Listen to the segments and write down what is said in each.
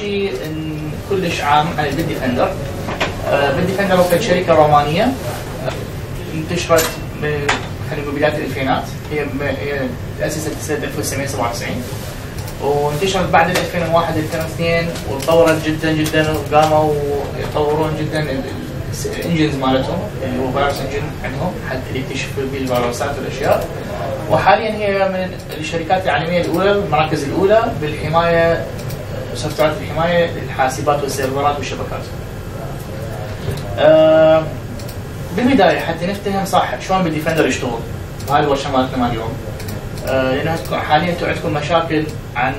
شيء كلش عام بيت ديفندر آه، بيت ديفندر هو كانت شركة رومانية آه، انتشرت خلينا نقول بداية الألفينات. هي هي تأسست سنة 1997 وانتشرت بعد ال 2001 2002 وتطورت جدا جدا وقاموا يطورون جدا ال engines مالتهم اللي هو virus engine عندهم حتى يكتشفوا به الفيروسات والأشياء. وحاليا هي من الشركات العالمية الأولى المراكز الأولى بالحماية soft الحمايه للحاسبات والسيرفرات والشبكات. آه بالبداية حتى نفتهم صح شلون Bitdefender يشتغل؟ وهاي الورشه مالتنا مال اليوم. آه لأن حاليا أنتم عندكم مشاكل عن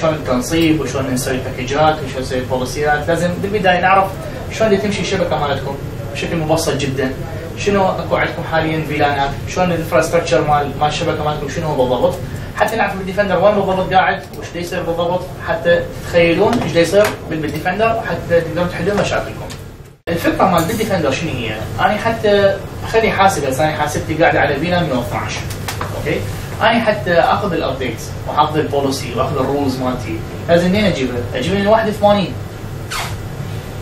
شلون التنصيب وشلون نسوي packageات وشلون نسوي policyات لازم بالبداية نعرف شلون تمشي الشبكة مالتكم بشكل مبسط جدا. شنو أكو عندكم حاليا VLANات؟ شلون ال infrastructure مال مال الشبكة مالتكم؟ شنو هو بالضبط؟ حتى نعرف Bitdefender وين بالضبط قاعد وش يصير بالضبط حتى تتخيلون إيش يصير Bitdefender حتى تقدرون تحلون مشاكلكم. الفكرة مال Bitdefender شنو هي؟ أنا حتى خلي حاسب هسه أنا حاسبتي قاعدة على VLAN 112 okay؟ أنا حتى آخذ ال updates واحفظ ال policy وأخذ ال rules مالتي لازم منين أجيبها؟ اجيبها من 81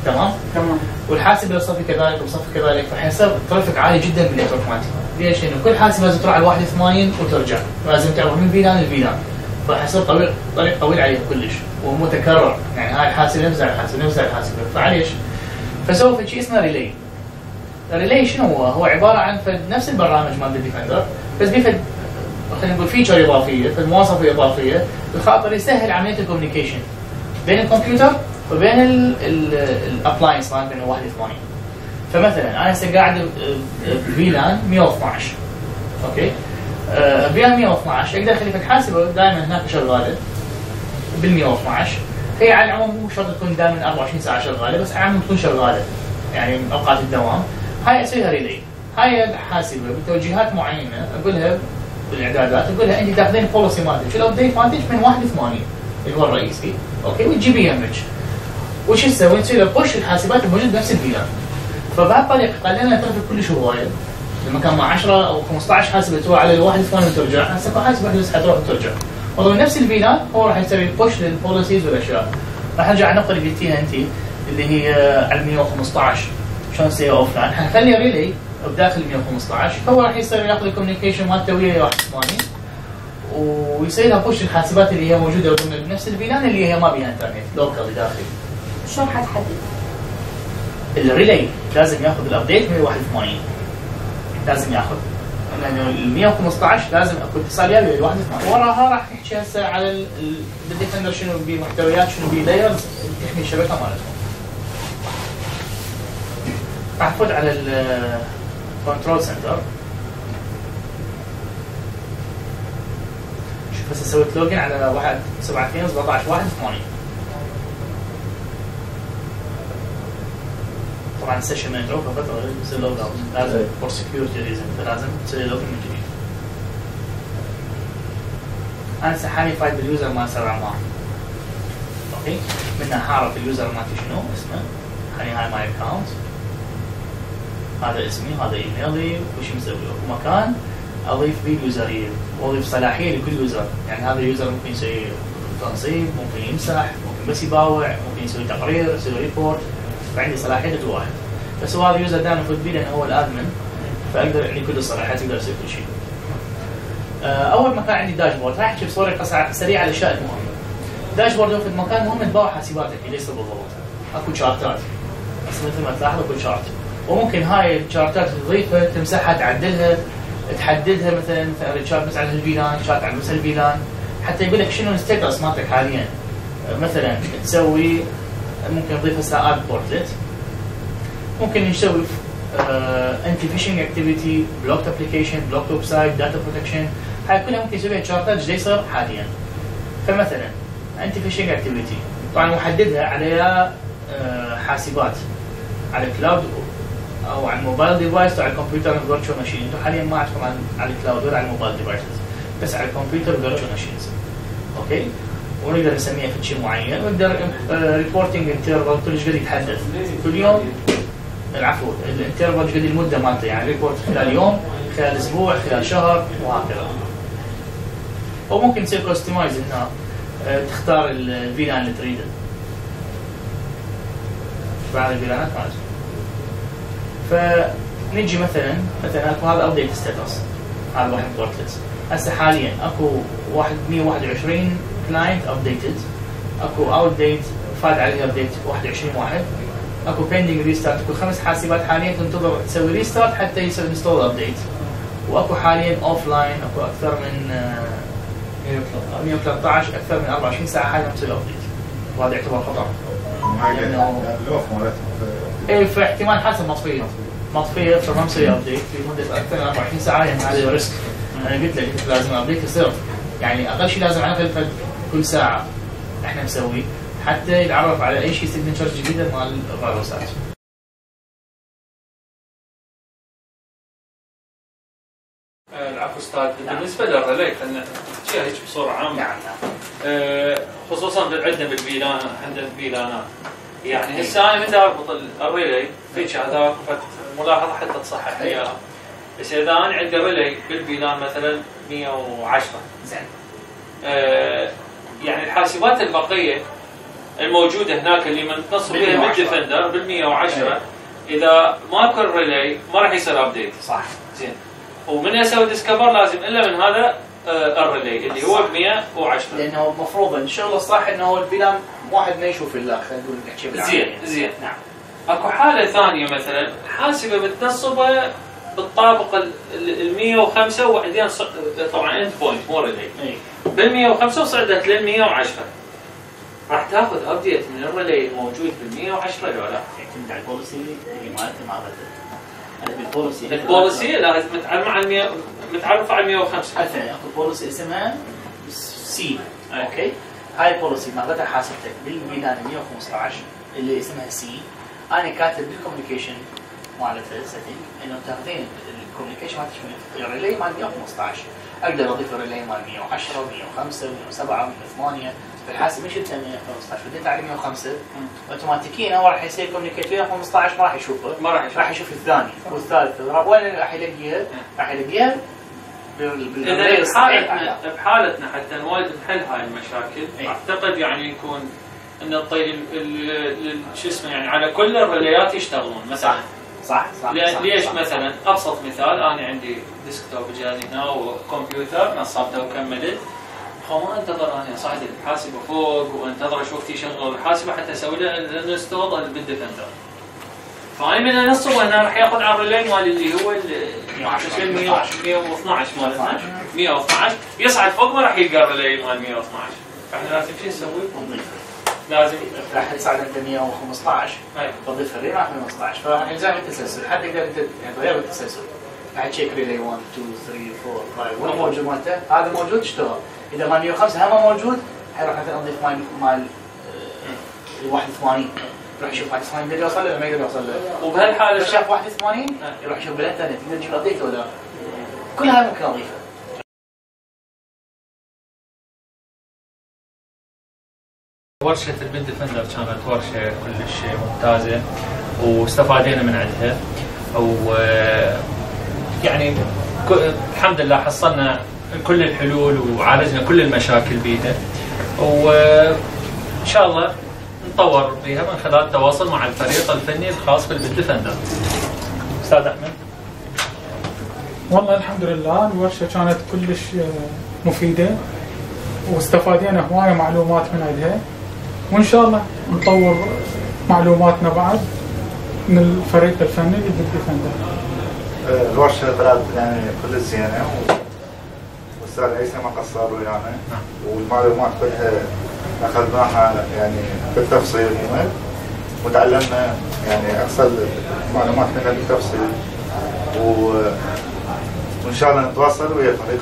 تمام؟ تمام. والحاسب لو صفي كذلك وصفي كذلك راح يصير traffic عالي جدا بال network مالتي ليش؟ لأنه كل حاسب لازم تروح على 81 وترجع. لازم تعرف من VLAN ل VLAN فراح يصير طويل طريق طويل عليه كلش. ومتكرر يعني هاي الحاسب نفسه الحاسب نفسه الحاسب. فعليش؟ فسووا في شيء اسمه relay ال relay شنو هو؟ هو عبارة عن نفس البرنامج مال Bitdefender بس بيفد خلينا نقول feature إضافية في مواصفة إضافية. بخاطر يسهل عملية ال communication بين الكمبيوتر وبين ال appliance مال بين 81 فمثلا أنا هسه قاعد ب VLAN 112 okay؟ VLAN 112 أقدر أخلي في الحاسبة دائما هناك شغاله بال 112 هي على العموم مو شرط تكون دائما 24 ساعة شغاله بس على العموم تكون شغاله يعني أوقات الدوام. هاي أسويها relay هاي الحاسبه بتوجيهات معينة أقول لها بالإعدادات أقول لها أنت تاخذين ال policy مالتك. ال update مالتك من 81 اللي هو الرئيسي okay؟ وتجيبي يمك وش تسوي؟ تسوي له push الحاسبات الموجود بنفس ال VLAN فبهالطريقه قللنا ال traffic كلش هوايه لما كان مع 10 أو 15 حاسبة تروح على الواحد الفلاني وترجع هسه حاسب واحد بس حتروح وترجع. والله نفس ال VLAN هو راح يسوي push لل policies والأشياء. راح نرجع على النقطه اللي قلتيها انت اللي هي على 115 شلون تسوي offline. حنخلي relay بداخل 115 هو راح يصير ياخذ ال communication مالته ويا واحد ثاني ويصير لها push الحاسبات اللي هي موجودة بنفس ال VLAN اللي هي ما بيها انترنت local داخلي. شلون حتحدد؟ ال relay لازم ياخذ ال update 181 لازم ياخذ. لأنه ال 115 لازم اكو اتصال ويا ال 81 وراها راح نحكي هسه على ال Defender شنو بيه محتويات شنو بيه layers تحمي الشبكه مالتهم. راح نفوت على ال control center شوف هسه سويت login على 1 7 2 17 1 8 طبعا ال session يدعوك فتره يصير log out لازم for security reason فلازم تسوي log من جديد أنا هسه حالي فايت بال user مال server مار okay منها حعرف ال user مالتي شنو اسمه حاليا هاي my account هذا اسمي هذا ايميلي وش مسوي مكان اضيف فيه ال user يه واضيف صلاحيه لكل user يعني هذا ال user ممكن يسوي تنصيب ممكن يمسح ممكن بس يباوع ممكن يسوي تقرير يسوي report فعندي صلاحية لكل واحد. بس هو هذا ال user دائما يفوت بي لأنه هو ال admin فأقدر اعطي كل الصلاحيات يقدر يسوي كل شيء. أول مكان عندي dashboard راح احكي بصوره سريعه الاشياء المهمه. dashboard هو في المكان مهم تباوع حاسباتك اللي يصير بالضبط. أكو chart ات بس مثل ما تلاحظ أكو chart وممكن هاي ال chart ات تضيفها تمسحها تعدلها تحددها مثلا. مثلا chart بس على ال VLAN chart على بس ال VLAN. حتى يقول لك شنو ال status مالتك حاليا. مثلا تسوي ممكن نضيف هسه add portlet ممكن نسوي anti-phishing activity blocked application blocked website data protection هاي كلها ممكن يسويها chart ات إيش يصير حاليا. فمثلا anti-phishing activity طبعا محددها على حاسبات. على cloud أو على ال mobile device أو على الكمبيوتر virtual machine أنتم حاليا ما عندكم على ال cloud ولا على ال mobile devices بس على الكمبيوتر virtual machines okay؟ ونقدر نسميها في شيء معين. ونقدر reporting interval كل قد يتحدث. كل يوم العفو ال interval قد المدة مالته يعني report خلال يوم خلال أسبوع خلال شهر وهكذا. وممكن تصير customize هنا تختار ال VLAN اللي تريده. بعض ال VLAN ات ما لازم فنجي مثلا مثلا أكو هذا update status هذا واحد portlet هسه حاليا أكو واحد 121 client updated اكو out date فات عليه update 21 واحد. اكو pending restart اكو خمس حاسبات حاليا تنتظر تسوي restart حتى يسوي install update واكو حاليا offline اكو أكثر من آه، 113 أكثر من 24 ساعة حاليا مسوي update وهذا يعتبر خطر مالتهم اي فاحتمال حسب مطفيه مطفيه فما مسوي update في مدة أكثر من 24 ساعة يعني هذا risk أنا قلت لك لازم update يصير يعني أقل شيء لازم على الأقل كل ساعة إحنا نسوي حتى يتعرف على أي شيء سيجنتشر جديده مال الفيروسات العفو أستاذ. بالنسبة للريلي خلينا نحكيها هيك بصورة عامة. نعم نعم. آه، خصوصا عندنا بالبيلان عندنا بالبيلانات يعني هسه أنا من أربط ال- الريلي فيك هذا ملاحظة حتى تصحح. لي اياها بس إذا أنا عندي relay بال VLAN مثلا 110 زين. آه، يعني الحاسبات البقية الموجودة هناك اللي منتنصب بها بال 110. بال Defender بال 110 إذا ماكو ال relay ما راح يصير update صح. زين. ومن أسوي discover لازم إلا من هذا آه، ال relay اللي هو ب 110 لأنه المفروض الشغل الصح إنه هو ال VLAN واحد ما يشوف إلا خلينا نقول نحكي. زين زين. نعم. أكو حالة ثانية مثلا حاسبة بتنصبها بالطابق ال ال 105 وبعدين طبعا endpoint مو relay بال 105 وصعدت لل 110 راح تاخذ update من ال relay الموجود بال 110 ولا لا؟ يعتمد على ال policy اللي مالته مع أنا بال policy. ال policy لازم على 100 متعرفه على 105 مثلا اكو policy اسمها C. okay. هاي ال policy مالتها حاسبتك بال VLAN 115 اللي اسمها C أنا كاتب بال communication مالتها setting إنه تاخذين ال communication مالتك من ال relay مال 115 أقدر اضيف ال relay مال 110 105 107 108 في الحاسب مش انت 115 بديت على 105 اوتوماتيكيا هو راح يصير communicate 115 ما راح يشوفه. ما راح يشوف. راح يشوف الثاني والثالث والرابع وين راح يلاقيها؟ راح يلاقيها بال- بالريلي إذا الصحيح بحالتنا بحالتنا حتى نواجه نحل هاي المشاكل. إيه. أعتقد يعني يكون إن الطي ال- ال- ال- شو اسمه يعني على كل الريليات يشتغلون. مثلا صح صح ليش صح. مثلا؟ أبسط مثال أنا عندي ديسكتوب جاني هنا وكمبيوتر نصبته وكملت. خو ما أنتظر أنا صعد الحاسبة فوق وأنتظر أشوف تشغل الحاسبه حتى أسوي له الانستول بالديفندر. فأنا من انصب أنا راح ياخذ على الريلي مال اللي هو ال 110 112 مالتنا 112 يصعد فوق ما راح يلقى الريلي مال 112 فاحنا لازم شو نسوي؟ لازم. راح يصعد أنت 115 هاي. تضيف 115 فراح يلزم التسلسل. حتى يقدر انت يعني تغير التسلسل. راح تشيك ريلي 1 2 3 4 5 وين موجود مالته. هذا موجود اشتغل. إذا مال 105 هم موجود حيروح مثلا نضيف مال مال آه، 81 يروح يشوف 81 يقدر يوصل له ما يقدر يوصل له. وبهالحاله اذا شاف 81 يروح يشوف بالانترنت يقدر يجيب update ولا؟ لا كل هاي ممكن اضيفها ورشة ال Bitdefender كانت ورشة كلش ممتازة واستفادينا من عندها. و يعني الحمد لله حصلنا كل الحلول وعالجنا كل المشاكل بيها. وان شاء الله نطور بها من خلال التواصل مع الفريق الفني الخاص بال Bitdefender أستاذ أحمد. والله الحمد لله الورشة كانت كلش آه، مفيدة واستفادينا هواية معلومات من عندها. وإن شاء الله نطور معلوماتنا بعد من الفريق الفني اللي بالديفندر الورشه طلعت يعني كل زينه والاستاذ عيسى ما قصر ويانا والمعلومات كلها أخذناها يعني بالتفصيل هنا وتعلمنا يعني أقصى المعلومات منها بالتفصيل. و... وإن شاء الله نتواصل ويا فريق